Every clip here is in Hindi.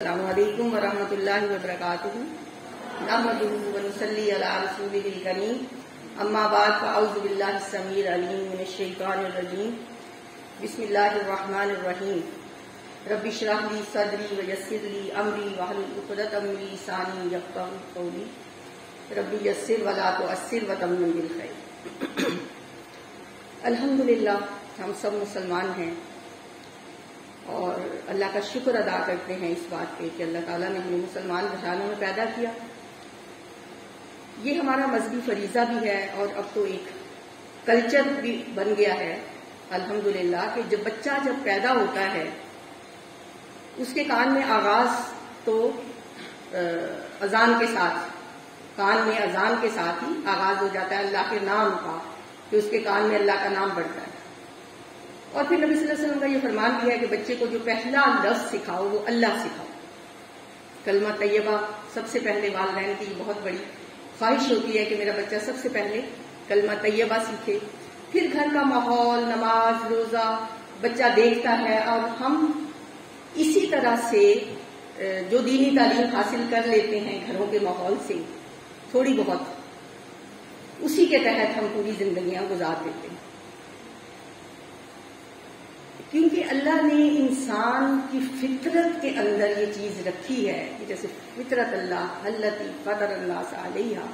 अल्लाम वरहमतुल्लाहि वबरकातुहू नहमदुहु व नुसल्ली अला रसूलिल करीम अम्मा बाद फअऊज़ु बिल्लाहि समीर अलीम मिनश शैतानिर रजीम बिस्मिल्लाहिर रहमानिर रहीम रब्बि इश्रह ली सदरी व यस्सिर ली अमरी लिसानी यफ़क़हू क़ौली रब्बि वला बिल खैर अल्हम्दुलिल्लाह हम सब मुसलमान हैं। और अल्लाह का शुक्र अदा करते हैं इस बात पे कि अल्लाह ताला ने हमें मुसलमान घरानों में पैदा किया। ये हमारा मजहबी फरीजा भी है और अब तो एक कल्चर भी बन गया है, अल्हम्दुलिल्लाह, कि जब बच्चा जब पैदा होता है, उसके कान में आगाज़ तो अजान के साथ, कान में अजान के साथ ही आगाज़ हो जाता है अल्लाह के नाम का, कि उसके कान में अल्लाह का नाम बढ़ता है। और फिर नबी वसल्लम का ये फरमान भी है कि बच्चे को जो पहला लफ्ज सिखाओ, वो अल्लाह सिखाओ। कलमा तैयबा सबसे पहले वालदेन की बहुत बड़ी ख्वाहिश होती है कि मेरा बच्चा सबसे पहले कलमा तैयबा सीखे। फिर घर का माहौल, नमाज़, रोजा, बच्चा देखता है। और हम इसी तरह से जो दीनी तालीम हासिल कर लेते हैं घरों के माहौल से, थोड़ी बहुत, उसी के तहत हम पूरी जिंदगियाँ गुजार देते हैं क्योंकि अल्लाह ने इंसान की फितरत के अंदर ये चीज़ रखी है कि जैसे फितरत अल्लाह, हल्लती फतर अल्लाह सालिया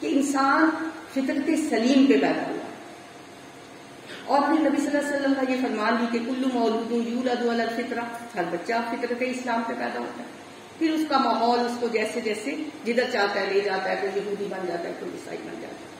कि इंसान फितरत सलीम पे पैदा हुआ। और फिर नबी वसल्लम का ये फरमान भी कि कुल्लू मौलूद यूलद फितरा, हर बच्चा फितरत इस्लाम पे पैदा होता है। फिर उसका माहौल उसको जैसे जैसे जिधर चाहता है, ले जाता है, कोई यहूदी बन जाता है, कोई ईसाई बन जाता है।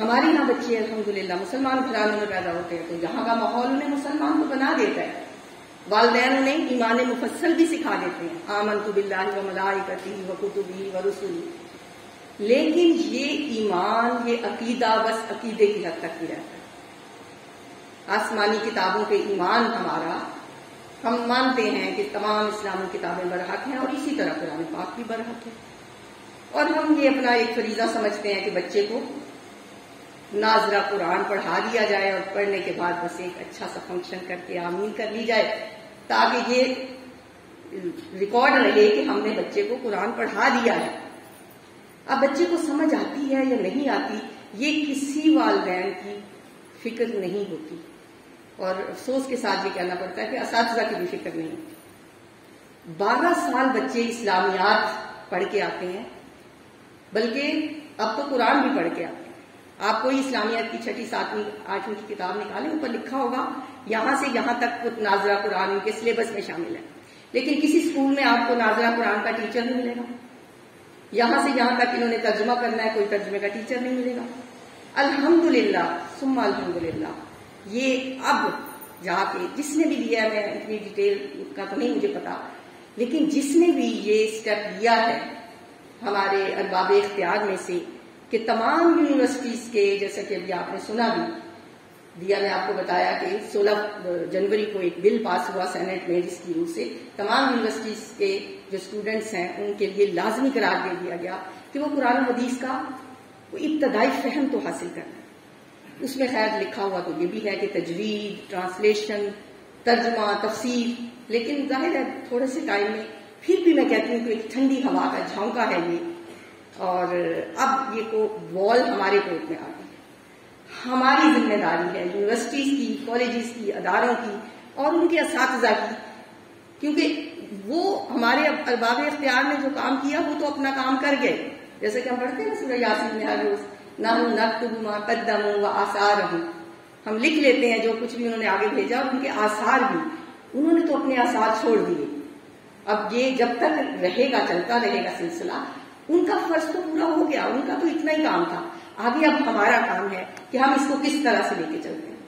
हमारे यहाँ बच्चे अल्हम्दुलिल्लाह, मुसलमान घरानों में पैदा होते हैं तो यहाँ का माहौल उन्हें मुसलमान को बना देता है। वालदेन उन्हें ईमान मुफसल भी सिखा देते हैं। आमन तो बिल्लाही व मलाइकती व कुतुबी व रसुली लेकिन ये ईमान, ये अकीदा बस अकीदे की हद तक ही रहता है। आसमानी किताबों के ईमान हमारा, हम मानते हैं कि तमाम इस्लामी किताबें बरहक हैं और इसी तरह कुरान पाक भी बरहक है। और हम ये अपना एक फरीजा समझते हैं कि बच्चे को नाजरा कुरान पढ़ा दिया जाए और पढ़ने के बाद बस एक अच्छा सा फ़ंक्शन करके आमीन कर ली जाए, ताकि ये रिकॉर्ड रहे कि हमने बच्चे को कुरान पढ़ा दिया है। अब बच्चे को समझ आती है या नहीं आती, ये किसी वालदेन की फ़िक्र नहीं होती। और अफसोस के साथ ये कहना पड़ता है कि इस की भी फ़िक्र नहीं होती। बारह साल बच्चे इस्लामियात पढ़ के आते हैं, बल्कि अब तो कुरान भी पढ़ के आते हैं। आप कोई इस्लामियत की छठी, सातवीं, आठवीं की किताब निकालें ऊपर लिखा होगा, यहाँ से यहाँ तक नाजरा कुरान इनके सिलेबस में शामिल है। लेकिन किसी स्कूल में आपको नाजरा कुरान का टीचर नहीं मिलेगा। यहाँ से यहाँ तक इन्होंने तर्जमा करना है, कोई तर्जमे का टीचर नहीं मिलेगा। अल्हम्दुलिल्लाह, सुम्मा अल्हम्दुलिल्लाह, ये अब जाके जिसने भी लिया मैं इतनी डिटेल का तो नहीं मुझे पता, लेकिन जिसने भी ये स्टेप लिया है, हमारे अरबाब इख्तियार में से कि तमाम यूनिवर्सिटीज के, जैसे कि अभी आपने सुना भी, दिया ने आपको बताया कि 16 जनवरी को एक बिल पास हुआ सेनेट में, जिसकी रूप से तमाम यूनिवर्सिटीज के जो स्टूडेंट्स हैं, उनके लिए लाजमी करार दे दिया गया कि वो कुरान हदीस का इब्तदाई फहम तो हासिल करना उसमें खैर लिखा हुआ तो ये भी है कि तजवीज ट्रांसलेशन तर्जमा, तफसीर, लेकिन ज़ाहिर है, थोड़े से टाइम में फिर भी मैं कहती हूँ कि एक ठंडी हवा का झोंका है ये। और अब ये को वॉल हमारे कोर्ट में आ गई है। हमारी ज़िम्मेदारी है यूनिवर्सिटीज की कॉलेजेस की, अदारों की और उनके इस की। क्योंकि वो हमारे अरबाब इख्तियार ने जो काम किया, वो तो अपना काम कर गए। जैसे कि हम पढ़ते हैं सूर्य यासीन में हर रोज ना नम नकतुबुमा कदम व आसार हूँ हम लिख लेते हैं जो कुछ भी उन्होंने आगे भेजा, उनके आसार भी। उन्होंने तो अपने आसार छोड़ दिए। अब ये जब तक रहेगा, चलता रहेगा सिलसिला उनका फ़र्ज़ तो पूरा हो गया, उनका तो इतना ही काम था। आगे अब हमारा काम है कि हम इसको किस तरह से लेके चलते हैं।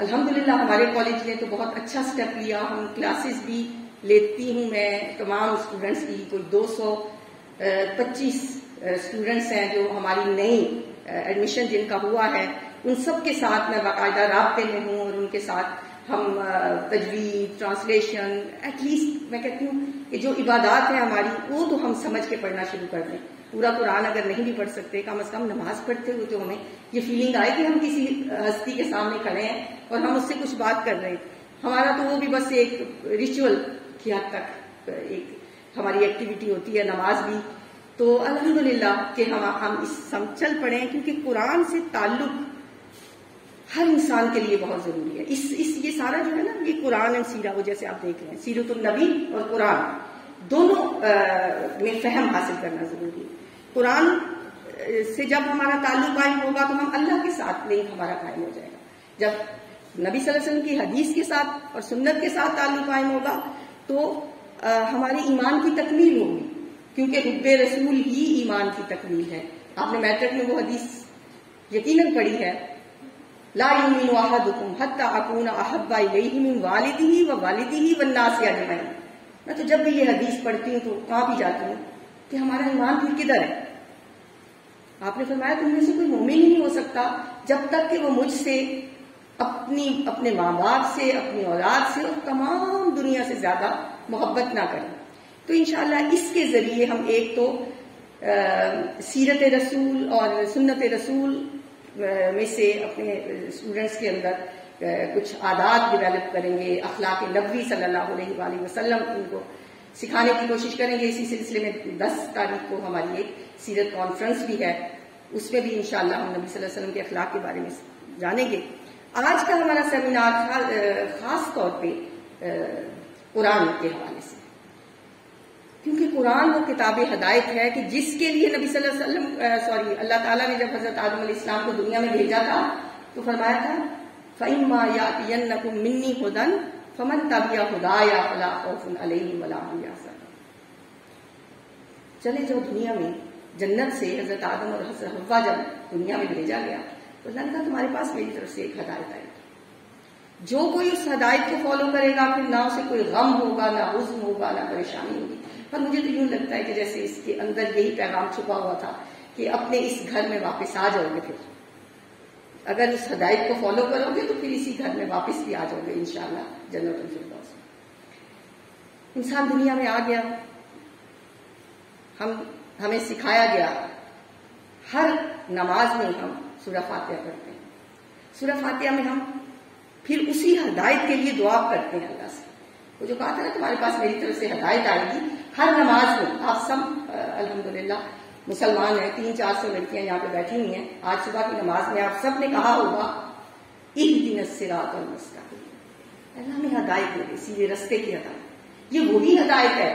अल्हम्दुलिल्लाह, हमारे कॉलेज ने तो बहुत अच्छा स्टेप लिया। हम क्लासेस भी लेती हूँ मैं। तमाम स्टूडेंट्स की कोई 225 स्टूडेंट्स हैं जो हमारी नई एडमिशन जिनका हुआ है, उन सब के साथ मैं बाकायदा रबते में हूँ और उनके साथ हम तजवीज ट्रांसलेशन एटलीस्ट मैं कहती हूँ कि जो इबादत है हमारी, वो तो हम समझ के पढ़ना शुरू कर दें। पूरा कुरान अगर नहीं भी पढ़ सकते, कम अज कम नमाज़ पढ़ते हुए तो हमें ये फीलिंग आए कि हम किसी हस्ती के सामने खड़े हैं और हम उससे कुछ बात कर रहे हैं। हमारा तो वो भी बस एक रिचुअल की हद तक, एक हमारी एक्टिविटी होती है, नमाज़ भी। तो अल्हम्दुलिल्लाह कि हम हम इस हम चल पड़े क्योंकि कुरान से ताल्लुक हर इंसान के लिए बहुत ज़रूरी है। इस इस ये सारा जो है ना ये कुरान एंड सीरा वो जैसे आप देख रहे हैं सीरत नबी और कुरान दोनों में फहम हासिल करना ज़रूरी है। कुरान से जब हमारा ताल्लुक कायम होगा तो हम अल्लाह के साथ लिंक हमारा कायम हो जाएगा। जब नबी वसल्लम की हदीस के साथ और सुन्नत के साथ ताल्लुक कायम होगा तो आ, हमारे ईमान की तकमील होगी क्योंकि रुब रसूल ही ईमान की तकमील है। आपने मैट्रिक में वो हदीस यकीनन पढ़ी है ला हत्ता अकून अहब्बा व मैं तो जब भी ये हदीस पढ़ती हूँ तो कहाँ भी जाती हूँ कि हमारा ईमान फिर किधर है? आपने फरमाया तुम में से कोई मोमिन ही नहीं हो सकता जब तक कि वो मुझसे, अपनी, अपने माँ बाप से, अपनी औलाद से और तमाम दुनिया से ज़्यादा मोहब्बत ना करें। तो इनशाला इसके ज़रिए हम एक तो सीरत रसूल और सुन्नत रसूल में से अपने स्टूडेंट्स के अंदर कुछ आदात डेवलप करेंगे अखलाक नबी सल्लल्लाहु अलैहि वसल्लम उनको सिखाने की कोशिश करेंगे। इसी सिलसिले में 10 तारीख को हमारी एक सीरत कॉन्फ्रेंस भी है। उसमें भी इंशाल्लाह हम नबी सल्लल्लाहु अलैहि वसल्लम के अखलाक के बारे में जानेंगे। आज का हमारा सेमिनार खास तौर पे कुरान के हवाले से। क्योंकि कुरान वो किताब हदायत है कि जिसके लिए नबी वसल्लम सॉरी, अल्लाह ताला ने जब हज़रत आदम इस्लाम को दुनिया में भेजा था तो फरमाया था यातियन्नकुम मिन्नी हुदन, फमन तबिया हुदाया चले जो दुनिया में, जन्नत से हज़रत आदम और हज़रत हवा जब दुनिया में भेजा गया तो अल्लाह तुम्हारे पास मेरी तरफ़ से एक हदायत आएगी जो कोई उस हदायत को फॉलो करेगा, फिर ना उसे कोई गम होगा, ना उज्म होगा, ना परेशानी होगी। पर मुझे तो यूँ लगता है कि जैसे इसके अंदर यही पैगाम छुपा हुआ था कि अपने इस घर में वापस आ जाओगे फिर। अगर उस हदायत को फॉलो करोगे तो फिर इसी घर में वापस भी आ जाओगे इंशाला जन्नत फिरदौस। इंसान दुनिया में आ गया। हम, हमें सिखाया गया, हर नमाज़ में हम सुरा फातिहा पढ़ते हैं। सुरा फातिहा में हम फिर उसी हदायत के लिए दुआ करते हैं अल्लाह से। वो जो कहा था ना, तुम्हारे पास मेरी तरफ़ से हदायत आएगी हर नमाज़ में, आप सब अल्हम्दुलिल्लाह, मुसलमान हैं, तीन चार सौ लड़कियाँ यहाँ पे बैठी हुई हैं। आज सुबह की नमाज़ में आप सबने कहा होगा एक दिन सिरात और अल्लाह ने हदायत दे सीधे रस्ते की हदायत। ये वही हदायत है,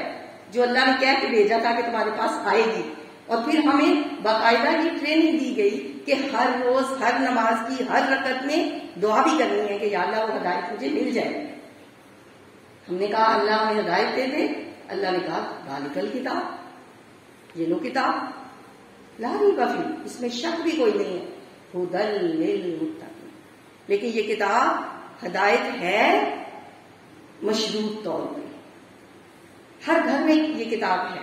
जो अल्लाह ने कह के भेजा था कि तुम्हारे पास आएगी। और फिर हमें बाकायदा ये ट्रेनिंग दी गई कि हर रोज, हर नमाज़ की, हर रकत में दुआ भी करनी है कि अल्लाह वो हदायत मुझे मिल जाए। हमने कहा, अल्लाह हमें हदायत दे दे अल्लाह ने कहा गालिकल किताब, ये लो किताब लारी बफी इसमें शक भी कोई नहीं है। हुदल लेकिन ये किताब हदायत है मशरूत तौर पर हर घर में ये किताब है।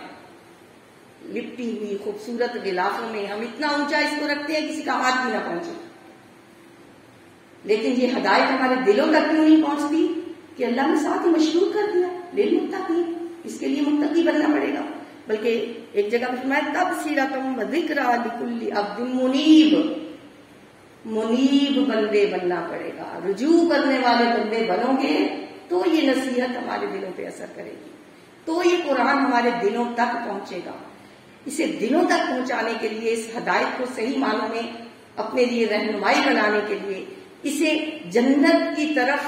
लिपटी हुई, खूबसूरत गिलाफों में हम इतना ऊँचा इसको रखते हैं, किसी का हाथ भी ना पहुँचे। लेकिन ये हदायत हमारे दिलों तक क्यों नहीं पहुँचती कि अल्लाह ने साथ ही मशहूर कर दिया ले मुत्तकी इसके लिए मुत्तकी बनना पड़ेगा। बल्कि एक जगह पर मैं तब सीरा तुम ज़िक्र अब मुनीब। मुनीब बंदे बनना पड़ेगा। रुजू करने वाले बंदे बनोगे तो ये नसीहत हमारे दिलों पे असर करेगी। तो ये कुरान हमारे दिलों तक पहुंचेगा। इसे दिलों तक पहुँचाने के लिए, इस हदायत को सही मानों में, अपने लिए रहनुमाई बनाने के लिए, इसे जन्नत की तरफ़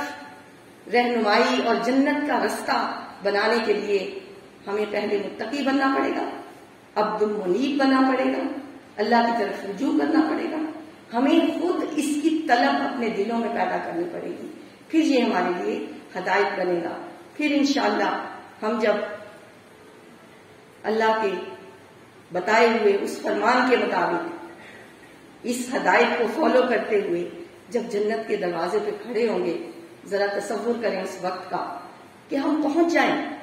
रहनुमाई और जन्नत का रास्ता बनाने के लिए हमें पहले मुत्तकी बनना पड़ेगा अब्दुल मुनीब बनना पड़ेगा, अल्लाह की तरफ़ रुजू करना पड़ेगा। हमें खुद इसकी तलब अपने दिलों में पैदा करनी पड़ेगी। फिर ये हमारे लिए हदायत बनेगा। फिर इंशाला हम जब अल्लाह के बताए हुए, उस फरमान के मुताबिक इस हदायत को फॉलो करते हुए जब जन्नत के दरवाजे पे खड़े होंगे, जरा तस्वुर करें उस वक्त का। कि हम पहुँच जाएँ।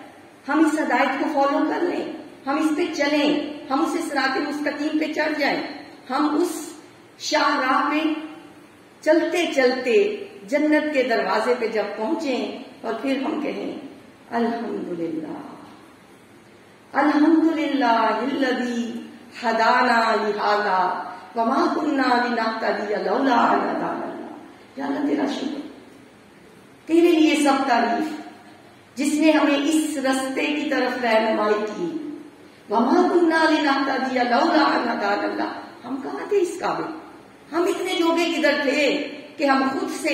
हम इस हदायत को फॉलो कर लें। हम इस पे चलें। हम उस सरात मुस्तकीम पे चढ़ जाएँ। हम उस शाहराह पे चलते चलते जन्नत के दरवाजे पे जब पहुँचे और फिर हम कहें, अल्हम्दुलिल्लाह। अल्हम्दुलिल्लाह हदाना लिहाजा वमा कुन्ना लिनहतदी तेरा शुक्र। तेरे लिए सब तारीफ़। जिसने हमें इस रस्ते की तरफ़ रहनुमाई की। वमा कुन्ना लिनाता दिया, लौला अल्लाह हम कहा थे इस काबिल? हम इतने जोगे किधर थे कि हम खुद से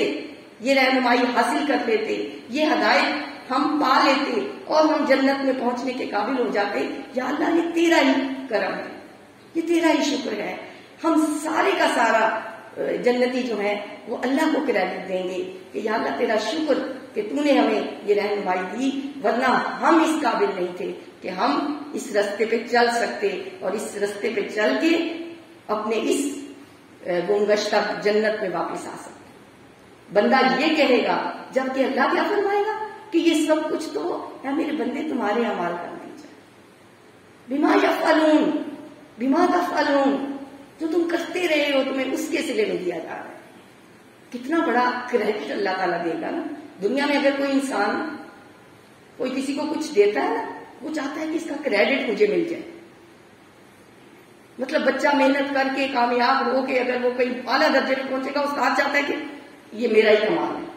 ये रहनुमाई हासिल कर लेते, ये हदायत हम पा लेते और हम जन्नत में पहुँचने के काबिल हो जाते। या अल्लाह, ये तेरा ही करम है। ये तेरा ही शुक्र है। हम सारे का सारा जन्नती जो है, वो अल्लाह को क्रेडिट देंगे कि या अल्लाह, तेरा शुक्र कि तूने हमें ये रहनुमाई दी, वरना हम इस काबिल नहीं थे कि हम इस रास्ते पे चल सकते और इस रास्ते पे चल के अपने इस गुमगश्ता जन्नत में वापस आ सकते। बंदा ये कहेगा जबकि अल्लाह क्या फरमाएगा कि ये सब कुछ तो है मेरे बंदे तुम्हारे अमाल कर दीजिए बीमा या फलून बिमा का फलून जो तुम करते रहे हो तुम्हें उसके सिले में दिया जा रहा है। कितना बड़ा क्रेडिट अल्लाह ताला देगा ना। दुनिया में अगर कोई इंसान, कोई किसी को कुछ देता है ना वो चाहता है कि इसका क्रेडिट मुझे मिल जाए। मतलब बच्चा मेहनत करके, कामयाब हो के अगर वो कहीं आला दर्जे में पहुंचेगा, उसका चाहता है कि ये मेरा ही कमाल है।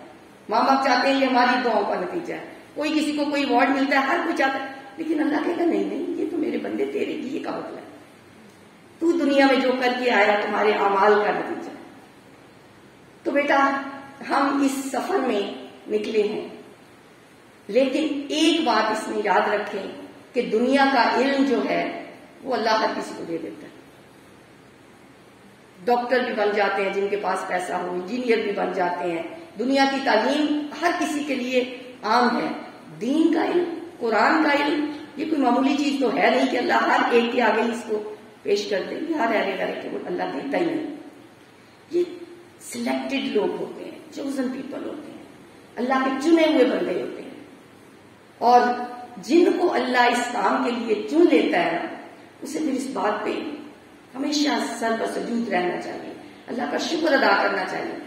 माँ बाप चाहते हैं ये हमारी दुआओं का नतीजा है। कोई किसी को कोई अवार्ड मिलता है, हर कोई चाहता है। लेकिन अल्लाह कहेगा, नहीं नहीं, ये तो मेरे बंदे तेरे लिए का मतलब है। तू दुनिया में जो करके आया, तुम्हारे अमाल का नतीजा तो बेटा, हम इस सफ़र में निकले हैं। लेकिन एक बात इसमें याद रखें कि दुनिया का इल्म जो है, वो अल्लाह हर किसी को दे देता है। डॉक्टर भी बन जाते हैं जिनके पास पैसा हो, इंजीनियर भी बन जाते हैं। दुनिया की तालीम हर किसी के लिए आम है। दीन का इल्म, कुरान का इल्म, ये कोई मामूली चीज़ तो है नहीं कि अल्लाह हर एक के आगे इसको पेश कर दे। हर हर एक वो अल्लाह देता ही नहीं। ये सिलेक्टेड लोग होते हैं चोजन पीपल होते हैं। अल्लाह के चुने हुए बंदे होते हैं। और जिनको अल्लाह इस काम के लिए चुन लेता है उसे फिर इस बात पे हमेशा सर पर सजूद रहना चाहिए। अल्लाह का शुक्र अदा करना चाहिए।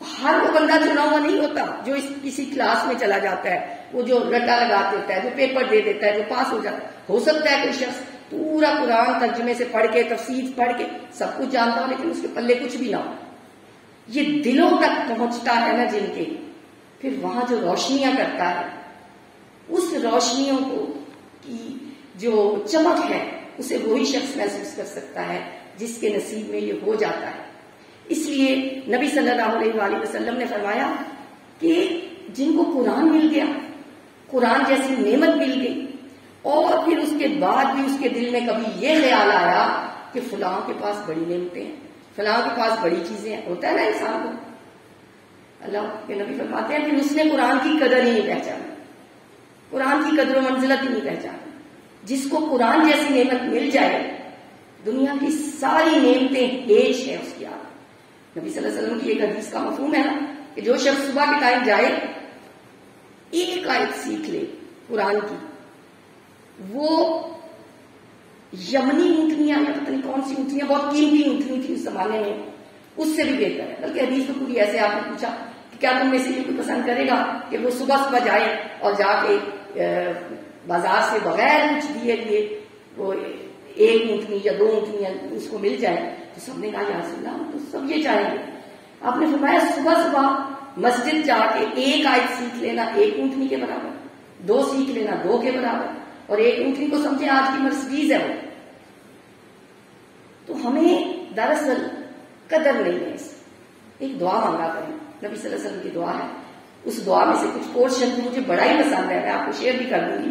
हर वो बंदा चुना हुआ नहीं होता जो इस किसी क्लास में चला जाता है, वो जो रट्टा लगा देता है, जो पेपर दे देता है, जो पास हो जाता है। हो सकता है कोई शख्स पूरा कुरान तर्जमे से पढ़ के तफसीर पढ़ के सब कुछ जानता हो, लेकिन उसके पल्ले कुछ भी ना हो। ये दिलों तक पहुँचता है ना जिनके। फिर वहाँ जो रोशनियाँ करता है, उस रोशनियों को की जो चमक है, उसे वही शख्स महसूस कर सकता है, जिसके नसीब में ये हो जाता है। इसलिए नबी सल्लल्लाहु अलैहि वसल्लम ने फरमाया कि जिनको कुरान मिल गया, कुरान जैसी नेमत मिल गई, और फिर उसके बाद भी उसके दिल में कभी ये ख्याल आया कि फुलाओं के पास बड़ी नेमतें हैं, फलां के पास बड़ी चीज़ें होता है ना इंसान को। अल्लाह के नबी फरमाते हैं, फिर उसने कुरान की कदर ही नहीं पहचाना। कुरान की कदर मंजिलत ही नहीं पहचाना। जिसको कुरान जैसी नेमत मिल जाए, दुनिया की सारी नेमतें हेज है उसकी आग। नबी वसल्लम की एक हदीस का मफहूम है ना, कि जो शख्स सुबह के टाइम जाए, एक आयत सीख ले कुरान की। वो यमनी ऊँटनियाँ, या पता नहीं कौन सी ऊँटनियाँ, बहुत कीमती ऊँटनी थी उस जमाने में। उससे भी बेहतर है। बल्कि हदीस तो पूरी ऐसे आपने पूछा कि क्या तुम में से कोई पसंद करेगा कि वो सुबह सुबह जाए और जाके बाज़ार से बगैर कुछ दिए लिए वो एक ऊँटनी या दो ऊँटनियाँ उसको मिल जाए तो सबने कहा यार तो सब ये चाहेंगे। आपने फरमाया, सुबह सुबह मस्जिद जाके एक आयत सीख लेना एक ऊँटनी के बराबर, दो सीख लेना दो के बराबर, और एक ऊँटनी को समझे आज की मर्सडीज है वो। तो हमें दरअसल कदर नहीं है एक दुआ मांगा करें। नबी सल्लल्लाहु अलैहि वसल्लम की दुआ है। उस दुआ में से कुछ पोर्शन तो मुझे बड़ा ही पसंद है। मैं आपको शेयर भी कर दूँगी।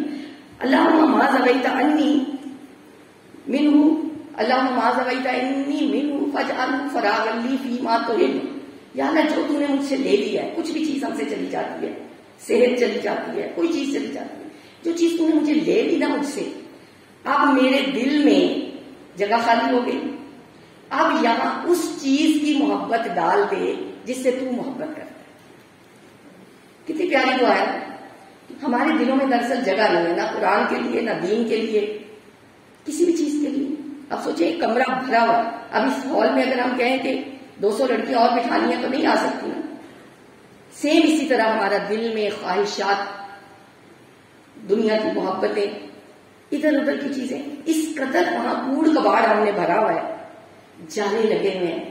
अल्लाह मा जगैता अन्नी मिनहू। अल्लाह मा जगैता इन्नी मिनहू फजअल फरागली फ़ी मा तो या जो तूने मुझसे ले लिया है, कुछ भी चीज़ हमसे चली जाती है, सेहत चली जाती है, कोई चीज़ चली जाती है, जो चीज़ तूने मुझे ले ली ना मुझसे अब मेरे दिल में जगह खाली हो गई। अब यहाँ उस चीज़ की मोहब्बत डाल दे जिससे तू मोहब्बत करता है। कितनी प्यारी दुआ है। हमारे दिलों में दरअसल जगह नहीं है, ना कुरान के लिए, ना दीन के लिए, किसी भी चीज़ के लिए। अब सोचे, एक कमरा भरा हुआ अब इस हॉल में अगर हम कहें कि 200 लड़कियाँ और बिठानी है तो नहीं आ सकती ना। सेम इसी तरह हमारा दिल में ख्वाहिशात, दुनिया की मोहब्बतें इधर उधर की चीज़ें। इस कदर वहाँ कूड़ कबाड़ हमने भरा हुआ है। जाने लगे हुए हैं।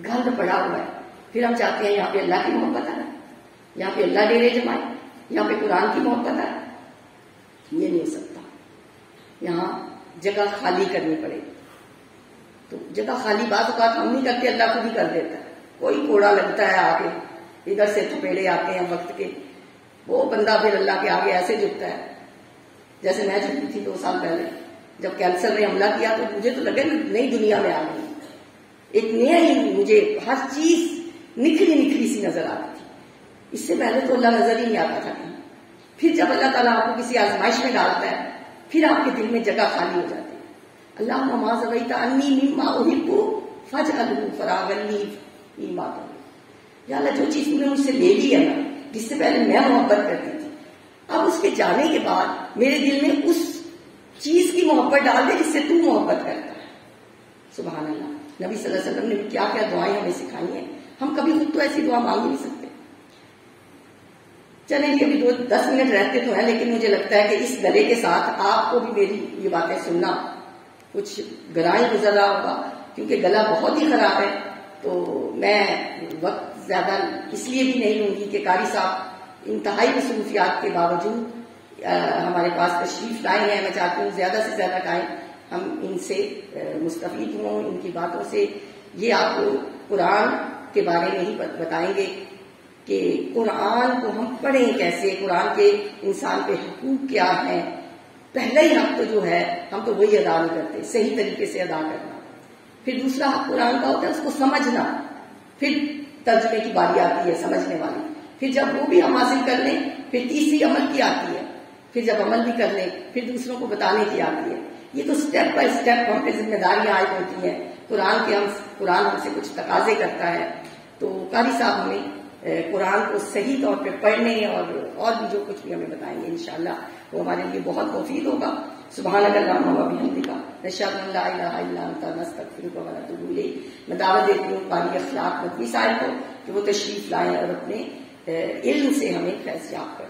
गंद पड़ा हुआ है। फिर हम चाहते हैं, यहाँ पे अल्लाह की मोहब्बत आना यहाँ पे अल्लाह डेरे जमाए यहाँ पे कुरान की मोहब्बत है। ये नहीं हो सकता। यहाँ जगह खाली करनी पड़ेगी तो जगह खाली बात का हम नहीं करते, अल्लाह खुद ही कर देता है। कोई कोड़ा लगता है आगे। इधर से थपेड़े आते हैं वक्त के। वो बंदा फिर अल्लाह के आगे ऐसे झुकता है। जैसे मैं झुकी थी दो साल पहले। जब कैंसर ने हमला किया तो मुझे तो लगे नई दुनिया में आ गई। एक नया ही मुझे हर चीज़ निखरी निखरी सी नज़र आती थी। इससे पहले तो अल्लाह नज़र ही नहीं आता था। कहीं फिर जब अल्लाह ताला आपको किसी आजमाइश में डालता है, फिर आपके दिल में जगह खाली हो जाती है। अल्लाह नमाज़ अन्नी मिम्मा उहिब्बु फज अलू फरागनी ईमा या अल्लाह, जो चीज़ तुमने मुझसे ले ली है ना, जिससे पहले मैं मोहब्बत करती थी, अब उसके जाने के बाद मेरे दिल में उस चीज़ की मोहब्बत डाल दे जिससे तू मोहब्बत करता है। सुबह अल्लाह। नबी सल्लल्लाहु अलैहि वसल्लम ने क्या क्या दुआएँ हमें सिखाई हैं? हम कभी खुद तो ऐसी दुआ मांग नहीं सकते। चले जी, अभी दो दस मिनट रहते तो है, लेकिन मुझे लगता है कि इस गले के साथ आपको भी मेरी ये बातें सुनना कुछ गराई गुजर रहा होगा, क्योंकि गला बहुत ही खराब है तो मैं वक्त ज़्यादा इसलिए भी नहीं लूँगी कि कारी साहब इंतहाई मसरूफियात के बावजूद हमारे पास तशरीफ़ लाए हैं, मैं चाहती हूँ ज़्यादा से ज़्यादा टाइम हम इनसे मुस्तफ़ हों, इनकी बातों से। ये आपको कुरान के बारे में ही बताएँगे कि कुरान को हम पढ़ें कैसे, कुरान के इंसान पे हकूक क्या है। पहला ही हक तो जो है, हम तो वही अदा नहीं करते, सही तरीके से अदा करना। फिर दूसरा हक कुरान का होता है उसको समझना। फिर तर्जमे की बारी आती है समझने वाली। फिर जब वो भी हम हासिल कर लें, फिर तीसरी अमल की आती है। फिर जब अमल भी कर लें, फिर दूसरों को बताने की आती है। ये तो स्टेप बाय स्टेप हम पे जिम्मेदारियाँ आई होती है। कुरान के हम कुरान हमसे कुछ तकाजे करता है। तो कारी साहब हमें कुरान को सही तौर पे पढ़ने और और भी जो कुछ भी हमें बताएँगे इनशाला वो हमारे लिए बहुत मुफीद होगा। सुबह का मैं दावत देती हूँ पानी अखलाक नकवी साहब को कि वो तशरीफ़ लाएँ और अपने इल्म से हमें फैसला करें।